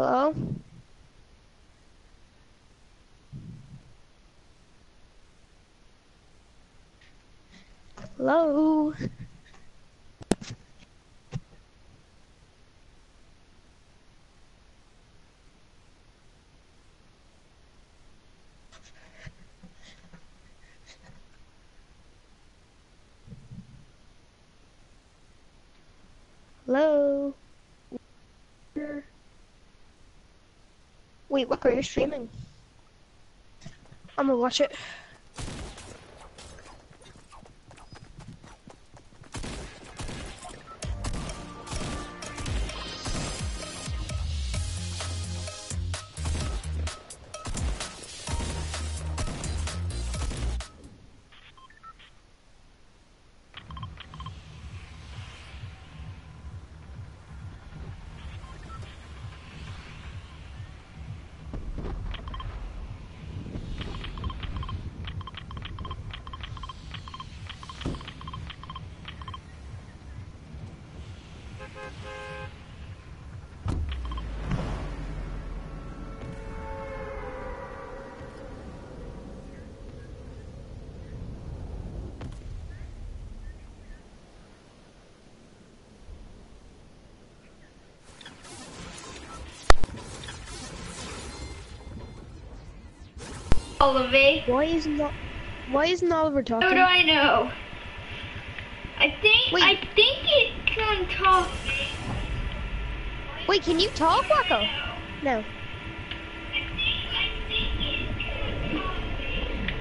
Hello? Hello? Hello? Wait, what are you streaming? I'm gonna watch it. Oliver. Why isn't that? Why isn't Oliver talking? How do I know? I think Wait. I think it can talk. Wait, can you talk, Wacko? No.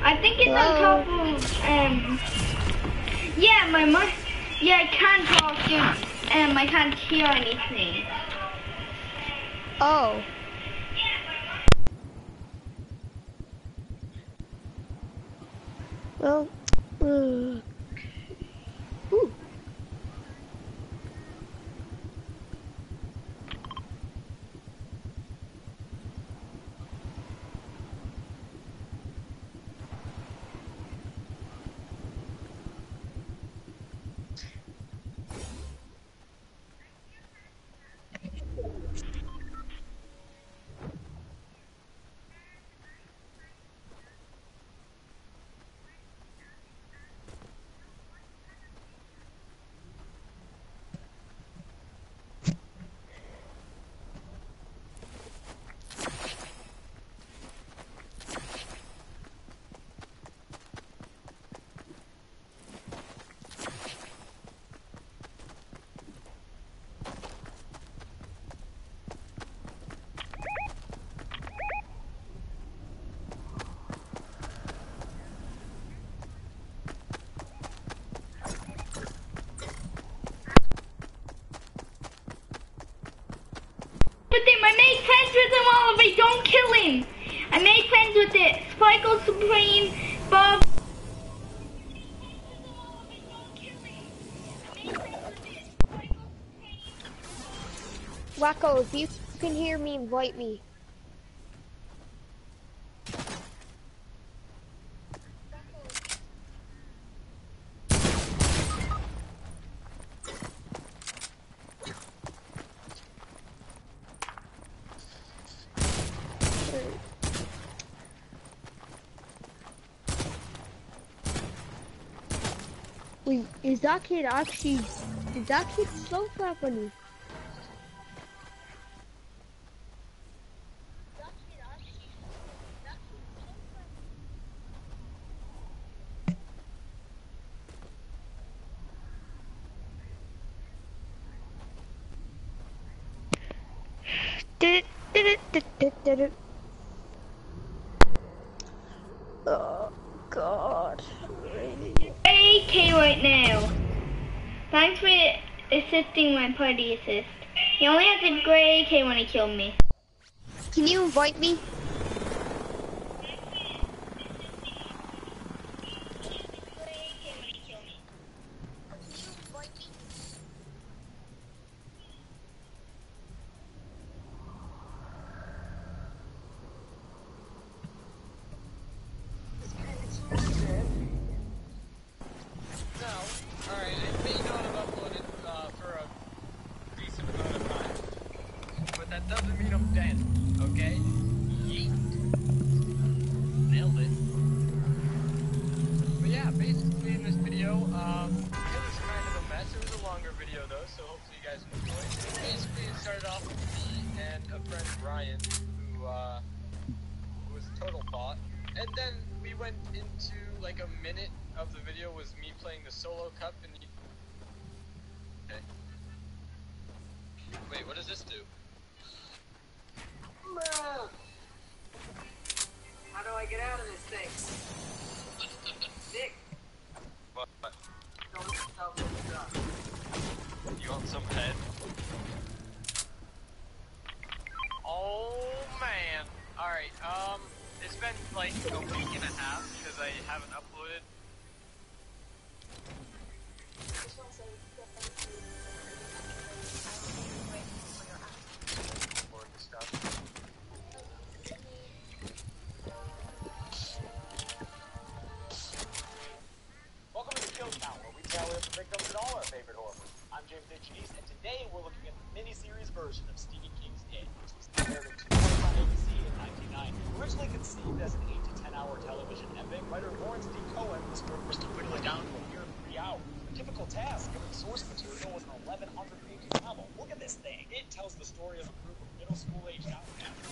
I think it's Hello? on top of um. Yeah, my mic. Yeah, I can't talk. Um, I can't hear anything. Oh. Well, uh, I made friends with him, Oliver. Don't kill him. I made friends with it. Spikle Supreme, Bob. Wacko, if you can hear me, invite me. Wait, is that kid actually, is that kid slow clap on you? Oh God. AK right now. Thanks for assisting my party assist. He only has a gray AK when he killed me. Can you invite me? So hopefully you guys enjoy. Basically, it started off with me and a friend Ryan, who uh, was a total bot, and then we went into like a minute of the video was me playing the solo cup and. He... like a week and a half because I haven't uploaded. Originally conceived as an 8 to 10 hour television epic, writer Lawrence D. Cohen was forced to whittle it down to a mere three hours. A typical task, given source material was an 1,100 page novel. Look at this thing. It tells the story of a group of middle school aged outcasts.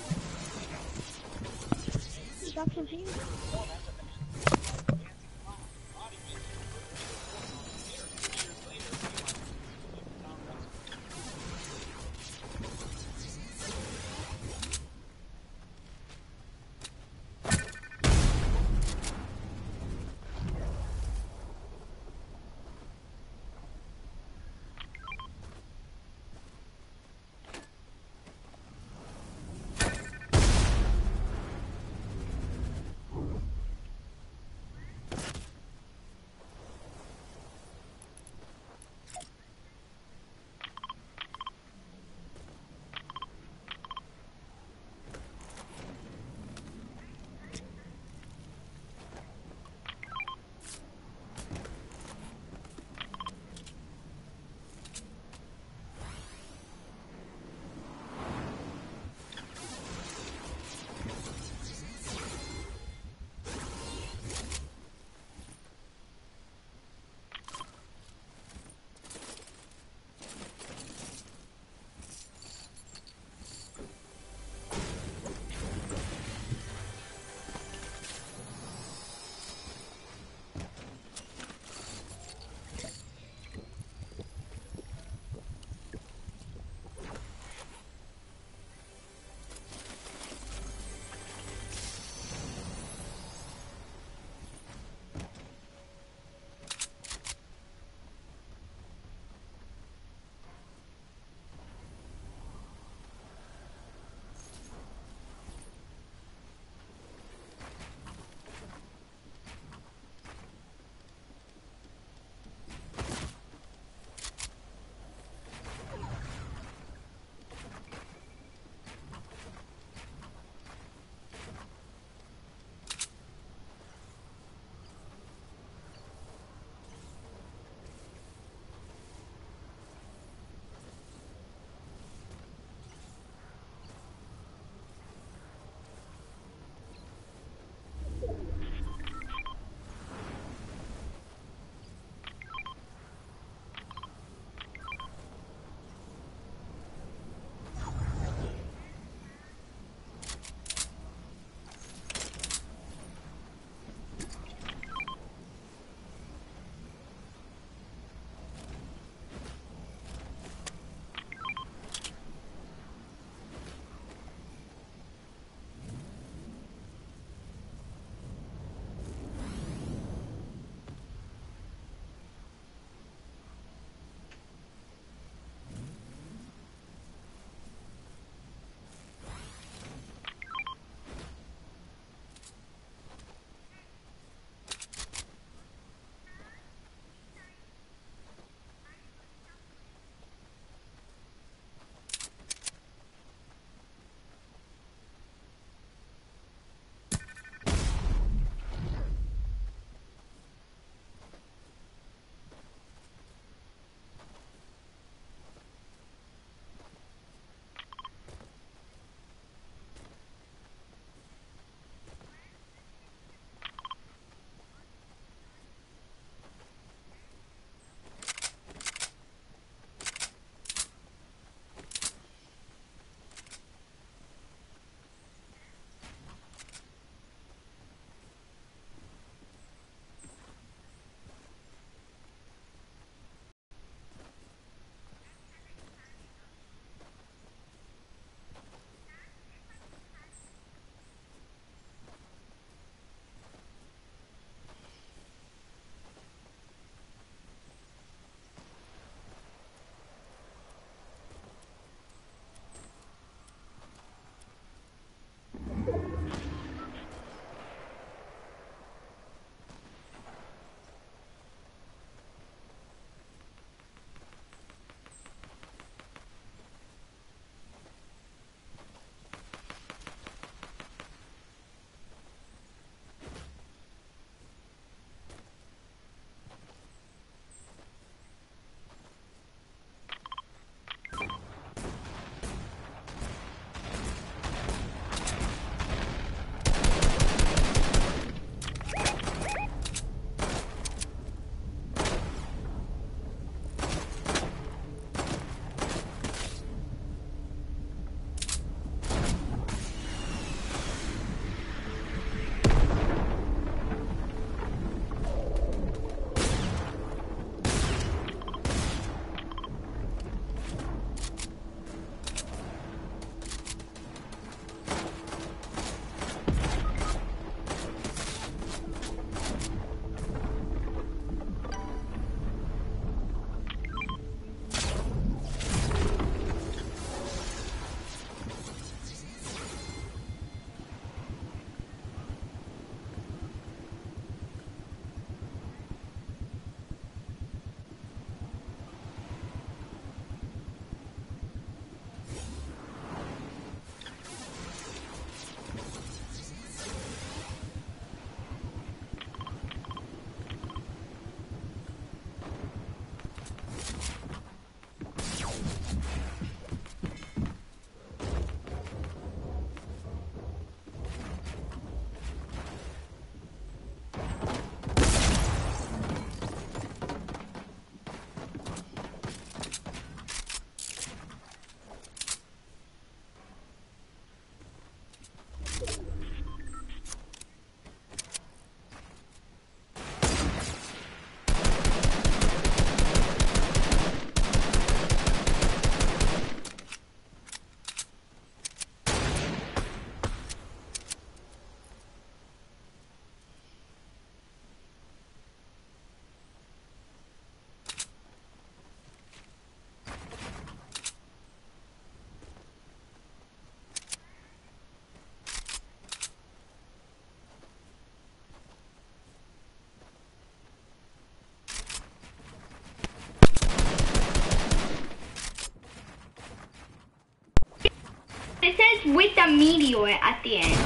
With a meteor at the end.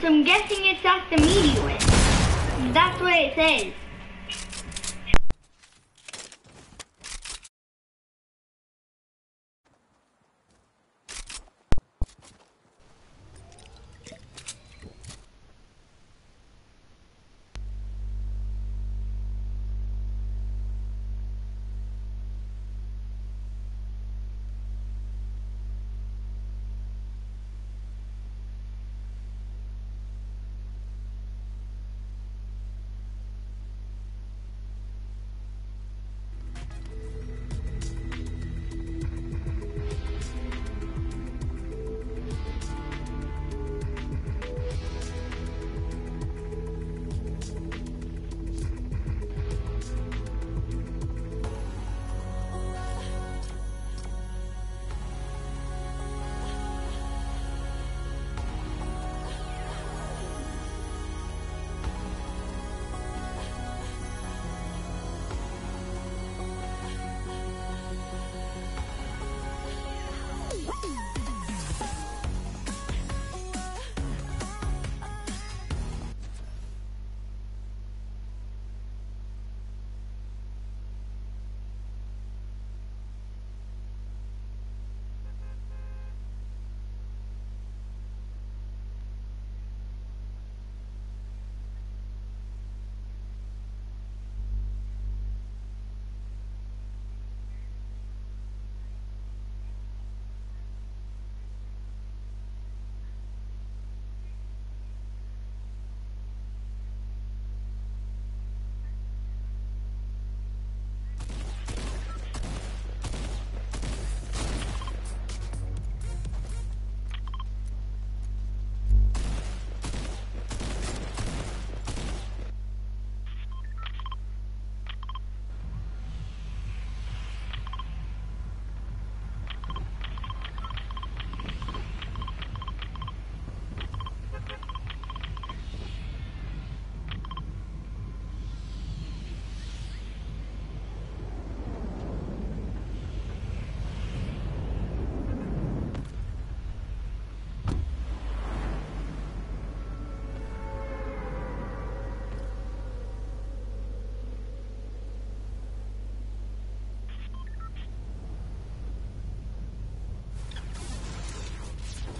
So I'm guessing it's at the meteor. That's what it says.